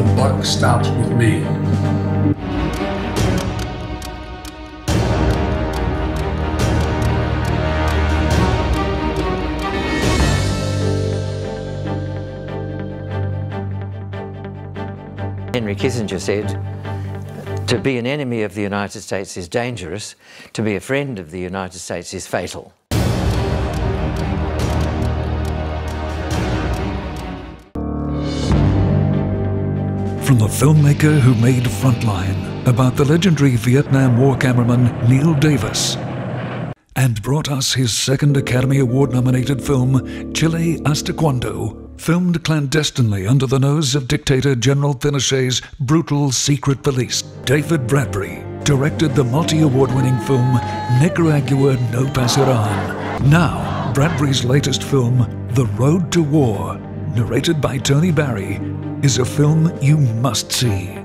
work starts with me. Henry Kissinger said, to be an enemy of the United States is dangerous, to be a friend of the United States is fatal. From the filmmaker who made Frontline about the legendary Vietnam War cameraman Neil Davis and brought us his second Academy Award nominated film, Chile Hasta Cuando, filmed clandestinely under the nose of dictator General Pinochet's brutal secret police. David Bradbury directed the multi-award winning film Nicaragua No Pasarán. Now, Bradbury's latest film, The Road to War, narrated by Tony Barry, is a film you must see.